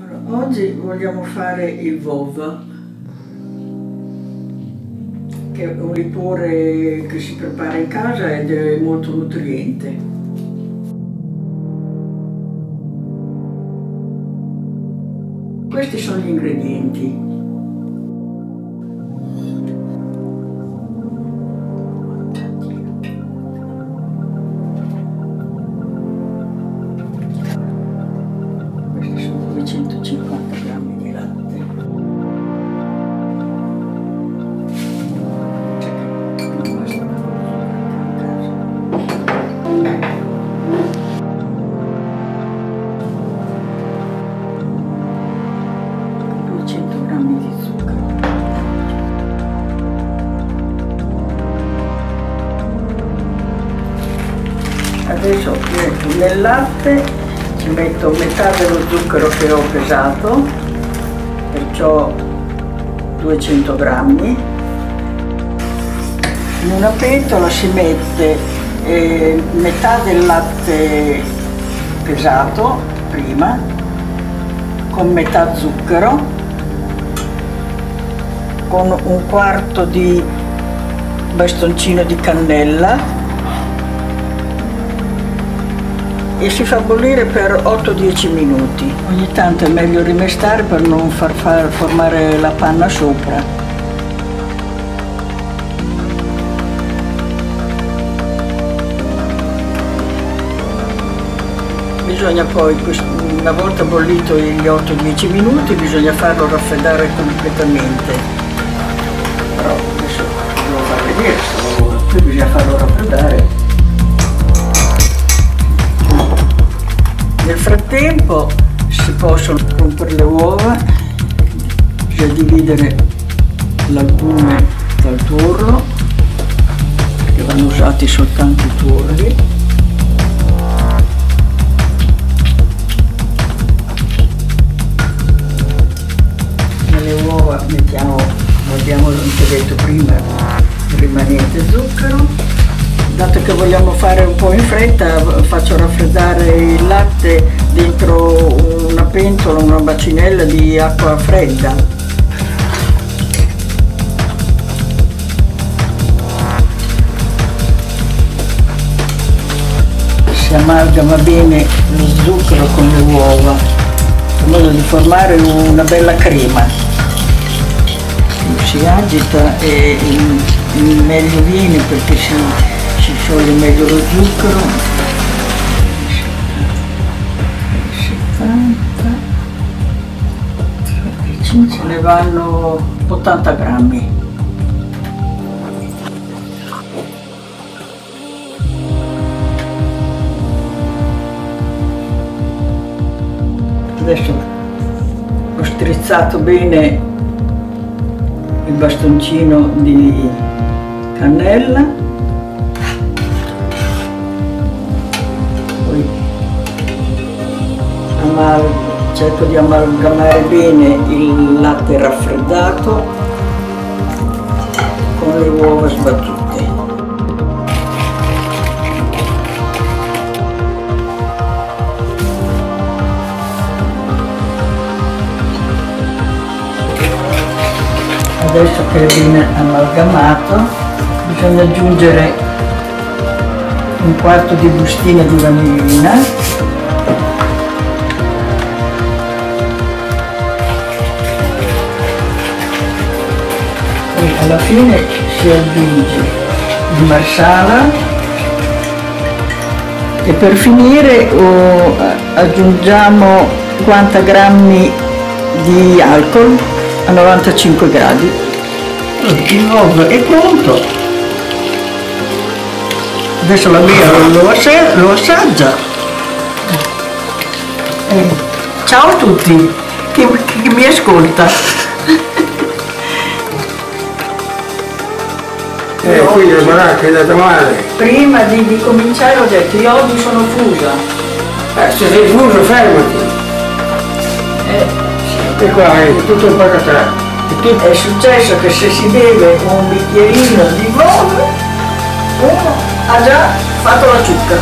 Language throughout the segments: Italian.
Allora, oggi vogliamo fare il VOV, che è un liquore che si prepara in casa ed è molto nutriente. Questi sono gli ingredienti. 250 grammi di latte. Non basta una cosa in casa. 200 grammi di zucchero. Adesso eh, nel latte ci metto metà dello zucchero che ho pesato, perciò 200 grammi. In una pentola si mette eh, metà del latte pesato prima, con metà zucchero, con un quarto di bastoncino di cannella e si fa bollire per 8-10 minuti. Ogni tanto è meglio rimestare per non far, far formare la panna sopra. Bisogna poi, una volta bollito gli 8-10 minuti, bisogna farlo raffreddare completamente. Però adesso ve lo fa vedere bisogna farlo raffreddare. Frattempo si possono rompere le uova, bisogna dividere l'albume dal tuorlo, che vanno usati soltanto i tuorli. Nelle uova mettiamo, abbiamo detto prima, rimanente zucchero. Dato che vogliamo fare un po' in fretta, faccio raffreddare il latte dentro una pentola, una bacinella di acqua fredda. Si amalgama bene lo zucchero con le uova, in modo di formare una bella crema. Si agita e meglio viene perché si, si scioglie meglio lo zucchero. 70, 13, ce ne vanno 80 grammi. Adesso ho strizzato bene il bastoncino di cannella, amal- cerco di amalgamare bene il latte raffreddato con le uova sbattute. Adesso che viene amalgamato bisogna aggiungere un quarto di bustina di vanillina alla fine si aggiunge il marsala e per finire oh, aggiungiamo 50 grammi di alcol a 95 gradi. Il uovo è pronto. Adesso la mia lo, assa- lo assaggia. Eh, ciao a tutti, chi, chi mi ascolta. Eh, qui le baracche è andata male. Prima di, di cominciare ho detto io oggi sono fusa. Eh, se sei fuso fermati. Eh, E qua è tutto un pacatà. È successo che se si beve un bicchierino di vino, uno ha già fatto la ciucca.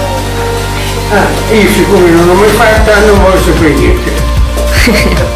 Ah, io siccome non l'ho mai fatta non voglio sapere niente.